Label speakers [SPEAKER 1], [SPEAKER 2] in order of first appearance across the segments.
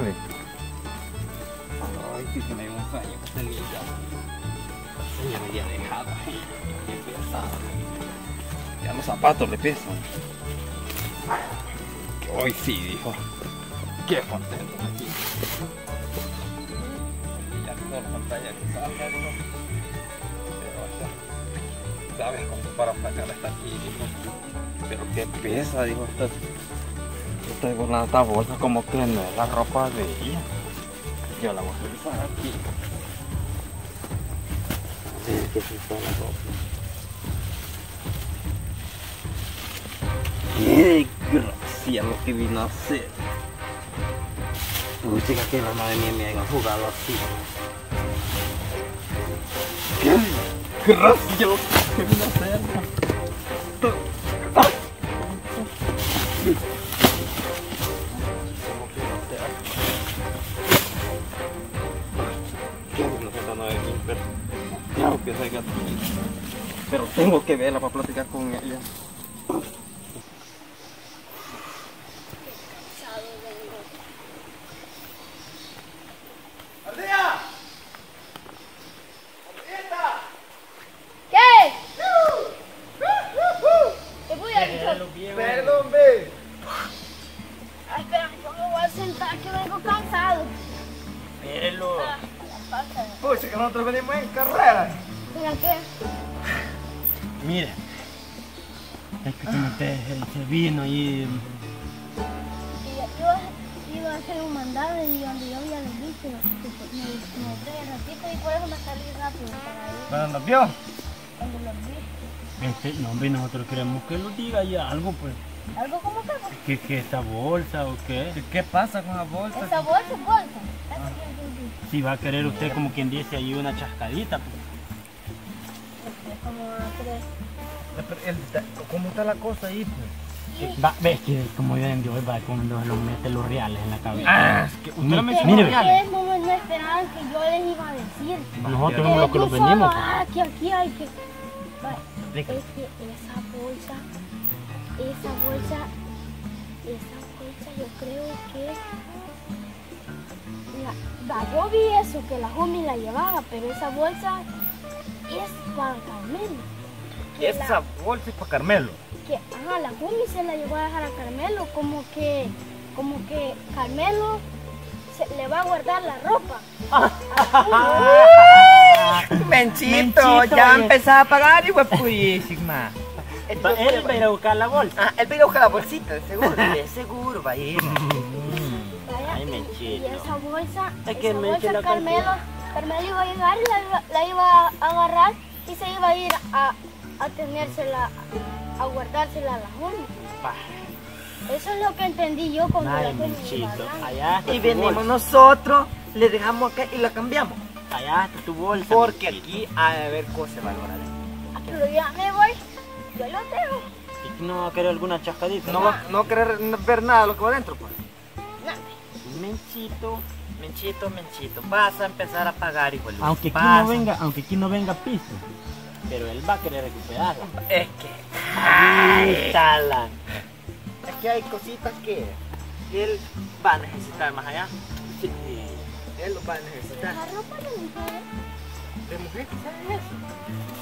[SPEAKER 1] ve. Ay, me dio un sueño que tenía ya. Ya me había dejado. Qué pesado. Ya los zapatos le pesan. Hoy sí, dijo. Qué contento aquí. Ya toda la pantalla que salga, dijo. Pero ya. ¿Sabes cómo para sacar esta aquí, dijo? Pero qué pesa, dijo. Esta, esta, esta bolsa como que no es la ropa de ella. Yo la voy a utilizar aquí. Sí, que sí está la ropa. ¡Qué gracia lo que vino a hacer! Uy, chica, que la madre mía me haya jugado así. ¡Qué gracia lo que vino a hacer! Pero tengo que verla para platicar con ella.
[SPEAKER 2] A hacer un mandado y donde yo había les dije, me, me, me trae ratito y por eso me salí rápido para ir
[SPEAKER 3] para nos vio.
[SPEAKER 2] cuando los vi.
[SPEAKER 3] Este, no, hombre, nosotros queremos que lo diga ya algo, pues.
[SPEAKER 2] Algo como que,
[SPEAKER 3] ¿Qué, qué esta bolsa o qué? ¿Qué pasa con la bolsa?
[SPEAKER 2] esa bolsa es bolsa.
[SPEAKER 3] Si va a querer usted, como quien dice, ahí una chascadita, pues.
[SPEAKER 2] Es como tres.
[SPEAKER 1] ¿Cómo está la cosa ahí, pues?
[SPEAKER 3] Va, ves que como de hoy, va cuando se lo mete los reales en la cabeza.
[SPEAKER 1] Ah, es que usted lo
[SPEAKER 2] Que
[SPEAKER 1] mencionó.
[SPEAKER 3] mire,
[SPEAKER 2] ustedes no me no esperaban que yo les iba a decir.
[SPEAKER 3] Nosotros somos los que los
[SPEAKER 2] solo,
[SPEAKER 3] venimos.
[SPEAKER 2] Ah, que aquí hay que. Va. Es que esa bolsa, esa bolsa, esa bolsa, yo creo que. La, va, yo vi eso, que la homie la llevaba, pero esa bolsa es para Carmelo. Que la-
[SPEAKER 1] Esa bolsa es para Carmelo.
[SPEAKER 2] que ajá, la Jumi se la llevó a dejar a Carmelo, como que, como que Carmelo se, le va a guardar la ropa.
[SPEAKER 4] Menchito, ya empezaba a pagar y fue purísima.
[SPEAKER 3] Va, Él va a ir a buscar la bolsa.
[SPEAKER 4] Ah, él vino a buscar la bolsita, seguro. Seguro va a ir.
[SPEAKER 3] Ay,
[SPEAKER 2] y
[SPEAKER 3] Menchito.
[SPEAKER 2] esa bolsa,
[SPEAKER 3] Es que
[SPEAKER 2] esa bolsa
[SPEAKER 3] la
[SPEAKER 2] Carmelo, Carmelo iba a llegar y la, iba- la iba a agarrar y se iba a ir a, a tenérsela, a guardársela a la Jumi.
[SPEAKER 3] Va.
[SPEAKER 2] Eso es lo que entendí yo cuando la
[SPEAKER 3] Ay, Menchito.
[SPEAKER 2] hablando.
[SPEAKER 3] Allá está
[SPEAKER 4] Y venimos
[SPEAKER 3] bolsa.
[SPEAKER 4] nosotros, le dejamos acá y la cambiamos.
[SPEAKER 3] Allá está tu bolsa.
[SPEAKER 4] Porque aquí ha de haber cosas valoradas.
[SPEAKER 2] Ah, Pero ya me voy, yo lo dejo.
[SPEAKER 3] ¿Y tú no vas a querer alguna chascadita?
[SPEAKER 4] No va no querer ver nada de lo que va adentro, pues.
[SPEAKER 2] No.
[SPEAKER 4] Menchito, Menchito, Menchito. Vas a empezar a pagar, hijo.
[SPEAKER 3] Aunque aquí no
[SPEAKER 4] a-
[SPEAKER 3] venga, aunque aquí no venga piso. Pero él va a querer recuperarla.
[SPEAKER 4] Es que.
[SPEAKER 3] Está.
[SPEAKER 4] Es que hay cositas que él va a necesitar más allá.
[SPEAKER 3] Sí.
[SPEAKER 4] Él lo va a necesitar.
[SPEAKER 2] La ropa de mujer.
[SPEAKER 4] ¿De mujer? ¿Sabes eso?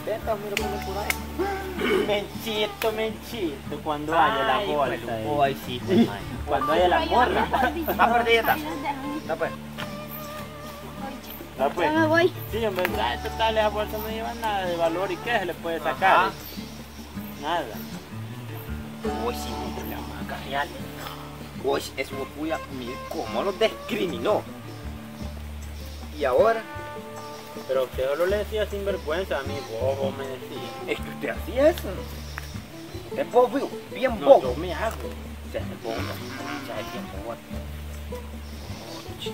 [SPEAKER 4] Vete, mira por por ahí.
[SPEAKER 3] Menchito, menchito, cuando haya la
[SPEAKER 4] Ay,
[SPEAKER 3] bolsa.
[SPEAKER 4] sí, pues, ay.
[SPEAKER 3] Cuando haya la morra.
[SPEAKER 4] Va perdida. No, pues.
[SPEAKER 3] Ah, pues.
[SPEAKER 2] Ya me voy.
[SPEAKER 3] Sí, en verdad, en total, esa bolsa no lleva nada de valor y qué se le puede sacar.
[SPEAKER 4] Ajá.
[SPEAKER 3] Nada.
[SPEAKER 4] Hoy sí, mucho le vamos a carrear. Hoy es huepuya, mire cómo lo discriminó. Y ahora,
[SPEAKER 3] Pero usted solo le decía sin vergüenza a mí, bobo me decía.
[SPEAKER 4] es que usted hacía eso. Es bobo, bien
[SPEAKER 3] No,
[SPEAKER 4] bobo.
[SPEAKER 3] yo me hago.
[SPEAKER 4] Se hace bobo. Se hace bien bobo.
[SPEAKER 3] Y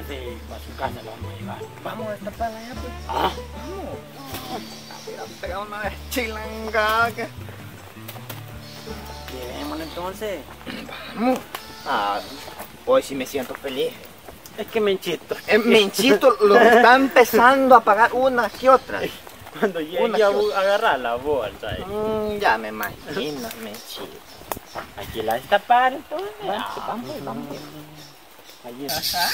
[SPEAKER 3] entonces, para su casa lo vamos a llevar.
[SPEAKER 4] Vamos a destaparla allá, pues.
[SPEAKER 3] Ah,
[SPEAKER 4] Vamos. A ver, pegado una vez chilanga. que-
[SPEAKER 3] llevémoslo entonces.
[SPEAKER 4] Vamos. Ah, hoy sí me siento feliz.
[SPEAKER 3] Es que menchito.
[SPEAKER 4] El Menchito lo está empezando a pagar unas y otras.
[SPEAKER 3] Cuando llegue a agarrar la bolsa. eh.
[SPEAKER 4] Mm, ya me imagino, me chido.
[SPEAKER 3] Aquí la destapar entonces.
[SPEAKER 4] Bueno,
[SPEAKER 3] Ah,
[SPEAKER 4] vamos, vamos.
[SPEAKER 3] Allí.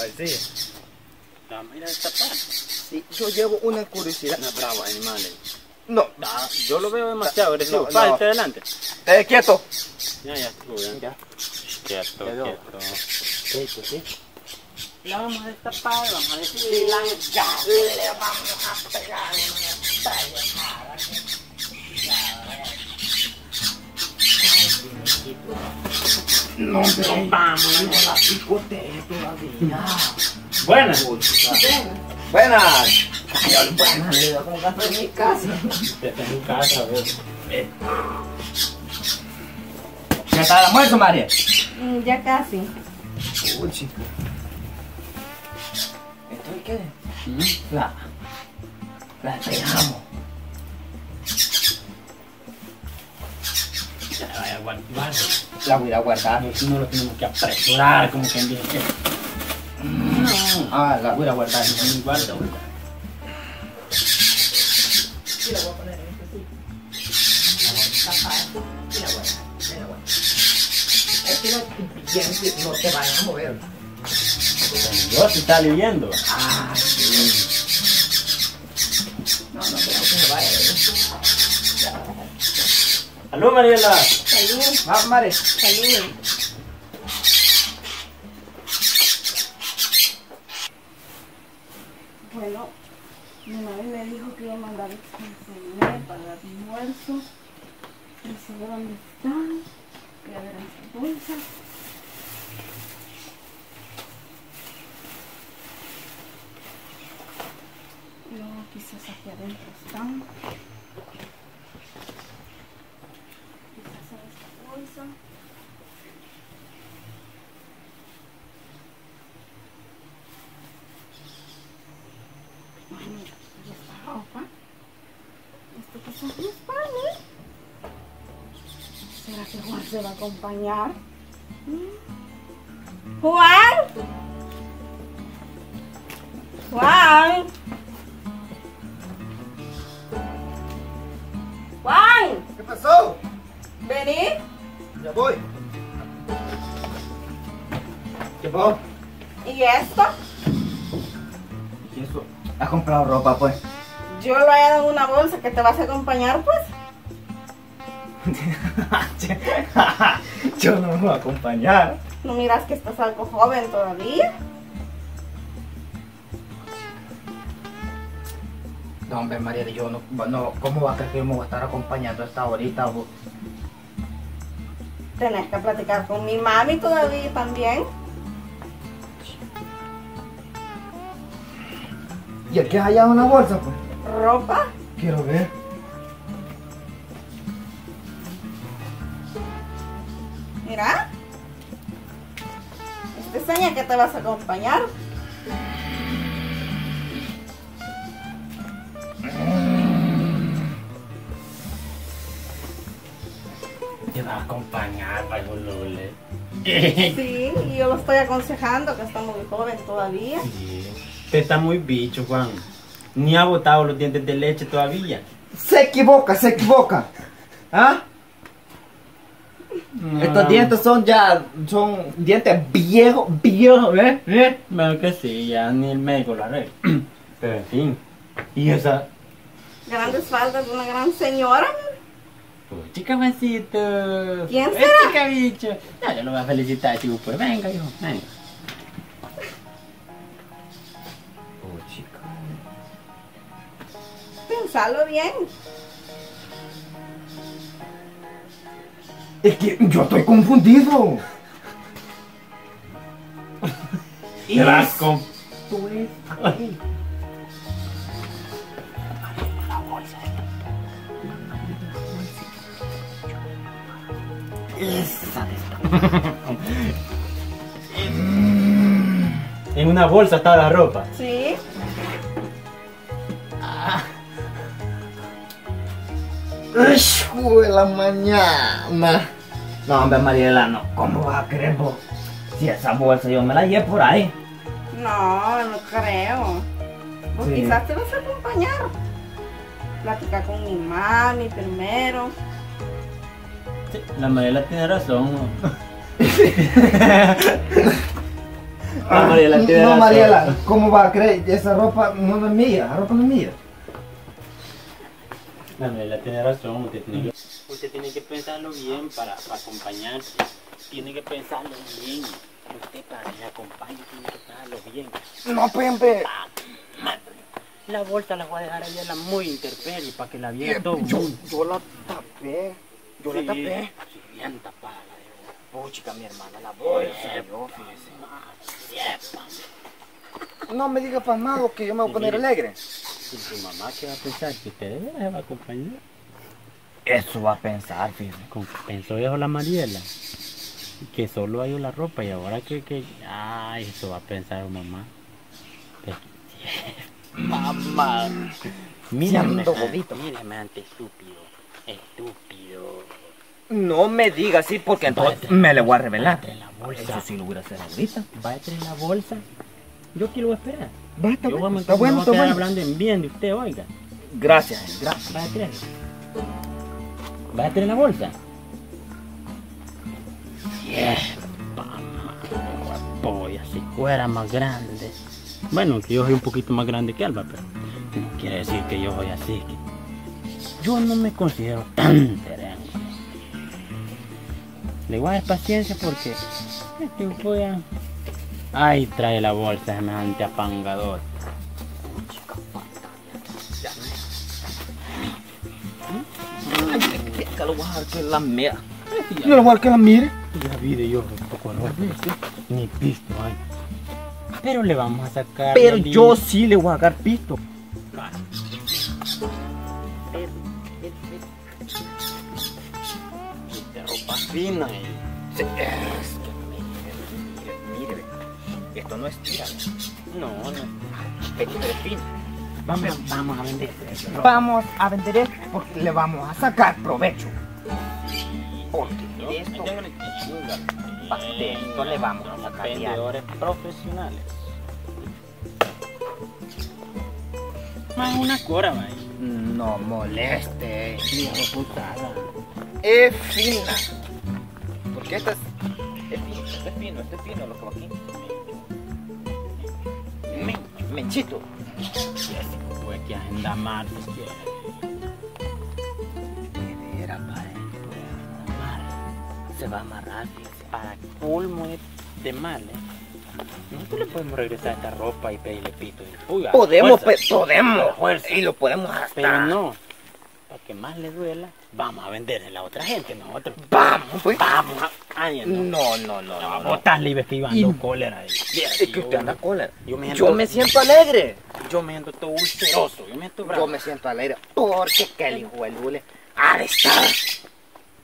[SPEAKER 4] Ay, sí.
[SPEAKER 3] Vamos a ir a destapar.
[SPEAKER 4] Sí, yo llevo una curiosidad.
[SPEAKER 3] No, bravo, animales.
[SPEAKER 4] No,
[SPEAKER 3] Ah, yo lo veo demasiado agresivo.
[SPEAKER 4] No, no.
[SPEAKER 3] Párate adelante.
[SPEAKER 4] eh, quieto.
[SPEAKER 3] Ya, ya estuvo, ya.
[SPEAKER 4] Ya.
[SPEAKER 3] Quieto,
[SPEAKER 4] Ya
[SPEAKER 3] quieto.
[SPEAKER 4] Quieto, sí.
[SPEAKER 3] La vamos a destapar, vamos a desfilar.
[SPEAKER 4] Ya le vamos a pegar No, pero vamos, no la picoteé todavía.
[SPEAKER 3] Buenas.
[SPEAKER 4] Buenas. Buenas, le doy con café en mi casa.
[SPEAKER 3] Desde mi casa, a ver.
[SPEAKER 4] ¿Ya está el almuerzo, María?
[SPEAKER 5] Mm, Ya casi.
[SPEAKER 4] Uy, chico. ¿Estoy qué? La. La esperamos.
[SPEAKER 3] La a.
[SPEAKER 4] La voy a guardar.
[SPEAKER 3] Si no lo tenemos que apresurar, como quien dice.
[SPEAKER 4] Ah, la voy a guardar.
[SPEAKER 3] No, guarda, guarda.
[SPEAKER 4] Es que no, te vayas a mover.
[SPEAKER 3] Yo se está leyendo.
[SPEAKER 4] Ah, sí. No, no creo que me vaya.
[SPEAKER 3] Aló, Mariela.
[SPEAKER 5] Salud,
[SPEAKER 4] Vamos, Mare.
[SPEAKER 5] salud. Bueno, mi madre me dijo que iba a mandar para el almuerzo. No sé dónde están. Voy a ver sus bolsas. Luego quizás aquí adentro están. Quizás en esta bolsa. Ay, mira, ahí está ropa. Esto quizás no es para mí. ¿Será que Juan se va a acompañar? ¡Juan! ¡Juan! ¡Juan!
[SPEAKER 4] ¿Qué pasó?
[SPEAKER 5] ¿Vení?
[SPEAKER 4] Ya voy. ¿Qué pasó?
[SPEAKER 5] ¿Y esto?
[SPEAKER 4] ¿Y eso? ¿Has comprado ropa, pues?
[SPEAKER 5] Yo lo he dado en una bolsa que te vas a acompañar, pues.
[SPEAKER 4] Yo no me voy a acompañar.
[SPEAKER 5] No miras que estás algo joven todavía.
[SPEAKER 4] No, hombre, María, yo no, no, ¿cómo va a creer que yo me voy a estar acompañando a esta horita? vos?
[SPEAKER 5] Tenés que platicar con mi mami todavía también.
[SPEAKER 4] ¿Y el que hallado en la bolsa, pues?
[SPEAKER 5] ¿Ropa?
[SPEAKER 4] Quiero ver.
[SPEAKER 5] Te vas a acompañar.
[SPEAKER 3] Te va a acompañar para el Lule.
[SPEAKER 5] Sí, y yo lo estoy aconsejando que está muy joven todavía.
[SPEAKER 3] Usted está muy bicho, Juan. Ni ha botado los dientes de leche todavía.
[SPEAKER 4] Se equivoca, se equivoca. ¿Ah? Estos dientes son ya, son dientes viejos, viejos, ¿eh? ¿Eh?
[SPEAKER 3] Bueno que sí, ya ni el médico lo arregla. Pero en fin. Y esa.
[SPEAKER 5] Grandes faldas de una gran señora.
[SPEAKER 3] Chica besito.
[SPEAKER 5] ¿Quién
[SPEAKER 3] Eh,
[SPEAKER 5] será?
[SPEAKER 3] Chica bicho. No, yo lo voy a felicitar, chico. Pues venga, hijo. Venga.
[SPEAKER 4] Oh, chica.
[SPEAKER 5] Pensalo bien.
[SPEAKER 4] Es que yo estoy confundido.
[SPEAKER 3] Te vas con.
[SPEAKER 4] Esto es aquí. Esa de esta.
[SPEAKER 3] En una bolsa está la ropa.
[SPEAKER 5] Sí.
[SPEAKER 4] ¡Hijo de la mañana! No, hombre, Mariela, no. ¿Cómo vas a creer vos? Si esa bolsa yo me la llevé por ahí.
[SPEAKER 5] No, no creo. Pues
[SPEAKER 4] Sí.
[SPEAKER 5] quizás te vas a acompañar. Platica con mi mami primero.
[SPEAKER 3] Sí, la Mariela tiene razón.
[SPEAKER 4] Ah,
[SPEAKER 3] Mariela tiene
[SPEAKER 4] no,
[SPEAKER 3] razón.
[SPEAKER 4] Mariela, ¿cómo va a creer? Esa ropa no es mía, esa ropa no es mía.
[SPEAKER 3] La Mariela tiene razón. Usted tiene, que, usted tiene que pensarlo bien para, para acompañarse. Tiene que pensarlo bien. Usted para que le acompañe tiene que pensarlo bien.
[SPEAKER 4] No, Pempe.
[SPEAKER 3] La bolsa la voy a dejar ahí a la muy intemperie para que la viera todo.
[SPEAKER 4] Yo, yo la tapé. Yo la tapé.
[SPEAKER 3] sí, bien tapada la dejó.
[SPEAKER 4] Puchica, mi hermana, la bolsa. Yo, fíjese. No me diga pasmado que yo me voy a poner alegre.
[SPEAKER 3] ¿Y mamá qué va a pensar? ¿Que usted la va a acompañar?
[SPEAKER 4] Eso va a pensar.
[SPEAKER 3] Con- Pensó eso la Mariela. Que solo hay la ropa y ahora que, que... Ay, eso va a pensar mamá. Pero-
[SPEAKER 4] Mamá.
[SPEAKER 3] Mírame, mírame ante estúpido. Estúpido.
[SPEAKER 4] No me diga así porque entonces
[SPEAKER 3] Vaya.
[SPEAKER 4] me le voy a revelar.
[SPEAKER 3] Entre la bolsa.
[SPEAKER 4] Eso sí lo voy a hacer ahorita.
[SPEAKER 3] Va a traer la bolsa. Yo quiero esperar.
[SPEAKER 4] Va, está
[SPEAKER 3] Yo
[SPEAKER 4] bueno,
[SPEAKER 3] voy a-
[SPEAKER 4] está bueno,
[SPEAKER 3] voy a
[SPEAKER 4] está bueno.
[SPEAKER 3] hablando en bien de usted, oiga.
[SPEAKER 4] Gracias, gracias.
[SPEAKER 3] Va a traer. Va a traer la bolsa. Yeah. Polla, si fuera más grande. Bueno, que yo soy un poquito más grande que Alba, pero no quiere decir que yo soy así. yo no me considero tan sereno. Le voy a dar paciencia porque este voy a... Ay, trae la bolsa semejante apangador.
[SPEAKER 4] Que lo voy a dejar que la mea. Yo lo voy a dejar que la mire.
[SPEAKER 3] Ya vi de yo un poco. Ni pisto hay. Pero le vamos a sacar.
[SPEAKER 4] Pero yo sí le voy a dar pisto.
[SPEAKER 3] De ropa fina. y-
[SPEAKER 4] Sí, es que mire, mire, mire. Esto no es tira.
[SPEAKER 3] No, no.
[SPEAKER 4] Esto es fino.
[SPEAKER 3] Vamos, vamos a vender.
[SPEAKER 4] Vamos a vender esto porque le vamos a sacar provecho. Porque de esto, pa- de esto le vamos a sacar.
[SPEAKER 3] Vendedores profesionales. Más una cora, ahí.
[SPEAKER 4] No moleste.
[SPEAKER 3] Viejo putada.
[SPEAKER 4] Es fina. Porque esta es, es fino, este es fino, este es fino lo que va aquí. Men- Menchito.
[SPEAKER 3] Pues que si quiere.
[SPEAKER 4] Era para Se va a amarrar.
[SPEAKER 3] Para colmo de, de mal, ¿eh? Nosotros le podemos regresar esta ropa y pedirle pito y puya.
[SPEAKER 4] Podemos,
[SPEAKER 3] fuerza.
[SPEAKER 4] podemos. Y lo podemos hasta.
[SPEAKER 3] Pero no. Que más le duela, vamos a venderle a la otra gente, nosotros.
[SPEAKER 4] Vamos, pues.
[SPEAKER 3] Vamos a. Ay, no.
[SPEAKER 4] No, no, no,
[SPEAKER 3] No,
[SPEAKER 4] no.
[SPEAKER 3] vos estás libre que iban
[SPEAKER 4] Y-
[SPEAKER 3] cólera ahí.
[SPEAKER 4] Es que usted anda cólera.
[SPEAKER 3] Yo me
[SPEAKER 4] Yo
[SPEAKER 3] siento-
[SPEAKER 4] me siento alegre.
[SPEAKER 3] Yo me siento todo ulceroso. Yo me siento bravo.
[SPEAKER 4] Yo me siento alegre porque que el hijo del hule ha de estar.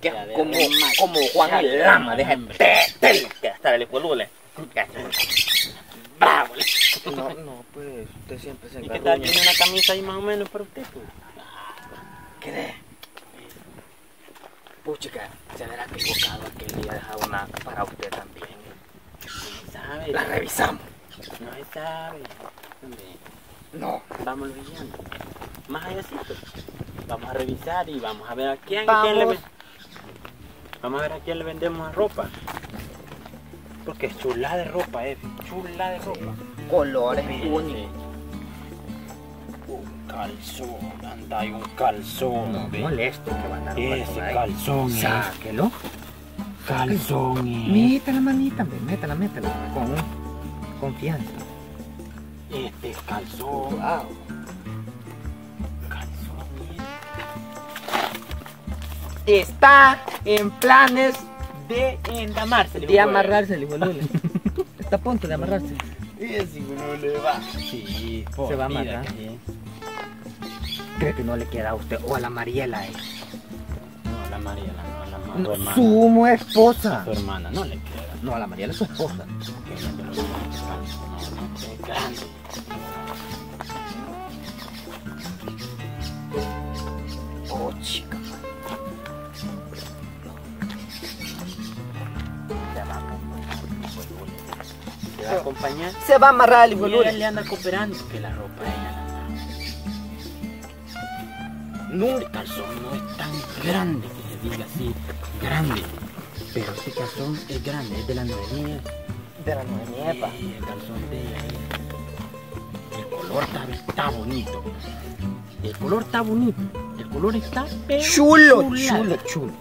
[SPEAKER 4] Que como, como Juan el Lama, deja de que estar el hijo del hule.
[SPEAKER 3] bravo.
[SPEAKER 4] No, no, pues usted siempre se
[SPEAKER 3] ¿Y qué tal? ¿Tiene una camisa ahí más o menos para usted? Pues?
[SPEAKER 4] ¿Qué de? Puchica, se verá equivocado aquel día dejaba una para usted también.
[SPEAKER 3] ¿Quién sabe?
[SPEAKER 4] La revisamos.
[SPEAKER 3] No se sabe. Hombre,
[SPEAKER 4] No.
[SPEAKER 3] vamos viendo. Más allá Vamos a revisar y vamos a ver a quién, quién le Vamos a ver a quién le vendemos ropa. Porque es chula de ropa, eh. Chula de ropa.
[SPEAKER 4] Colores únicos.
[SPEAKER 3] Calzón, anda hay un calzón.
[SPEAKER 4] No
[SPEAKER 3] ve.
[SPEAKER 4] molesto que va a andar
[SPEAKER 3] Ese
[SPEAKER 4] calzón
[SPEAKER 3] eh.
[SPEAKER 4] Sáquelo.
[SPEAKER 3] Calzón, eh.
[SPEAKER 4] Meta la manita, hombre, métala, métala. Con confianza.
[SPEAKER 3] Este calzón.
[SPEAKER 4] Wow.
[SPEAKER 3] Calzón,
[SPEAKER 4] Está en planes.
[SPEAKER 3] De endamarse.
[SPEAKER 4] de amarrarse el hijo. Está a punto de amarrarse.
[SPEAKER 3] Ese no le va. Sí,
[SPEAKER 4] Se va a amarrar. Creo que no le queda a usted o a la Mariela. Eh.
[SPEAKER 3] No, a la Mariela, no, a la ma-
[SPEAKER 4] No,
[SPEAKER 3] hermana.
[SPEAKER 4] su esposa.
[SPEAKER 3] Tu hermana, no le queda.
[SPEAKER 4] No, a la Mariela es su esposa. Oh, chica.
[SPEAKER 3] ¿Te va a acompañar?
[SPEAKER 4] Se va a amarrar el hijo
[SPEAKER 3] Y
[SPEAKER 4] de
[SPEAKER 3] él
[SPEAKER 4] Lule.
[SPEAKER 3] le anda cooperando que la ropa No, el calzón no es tan grande que te diga así, grande. Pero este calzón es grande, es de la nueve
[SPEAKER 4] De la nueve.
[SPEAKER 3] Sí, el calzón de ella El color está, está bonito. El color está bonito. El color está pero
[SPEAKER 4] Chulo, chulo, chulo.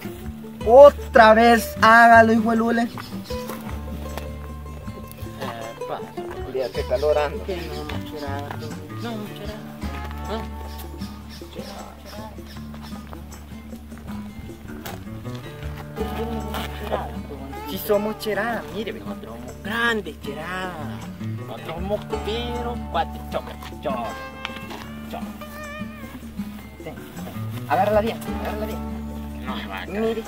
[SPEAKER 4] Otra vez hágalo, hijo de Lule.
[SPEAKER 3] Que no, no será, no, no ¿Ah?
[SPEAKER 4] Si somos cheradas, mire.
[SPEAKER 3] Nosotros somos grandes, cherá. Nosotros somos pero cuatro choque, choque, choque.
[SPEAKER 4] Agárrala bien, agárrala bien.
[SPEAKER 3] No se va.
[SPEAKER 4] Mire.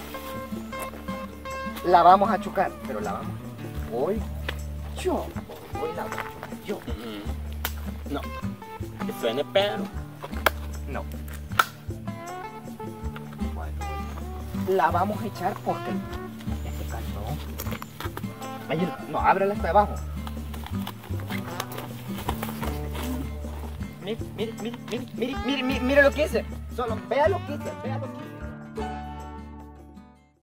[SPEAKER 4] La vamos a chocar, pero la vamos. Hoy yo. Hoy la voy yo.
[SPEAKER 3] Mm, No. Suene pero.
[SPEAKER 4] No. La vamos a echar porque este calzón. Ay, no, hasta abajo. Mire, mire, mire, mire, mire, mire, mire lo que hice. Solo vea lo que hice, vea lo que hice.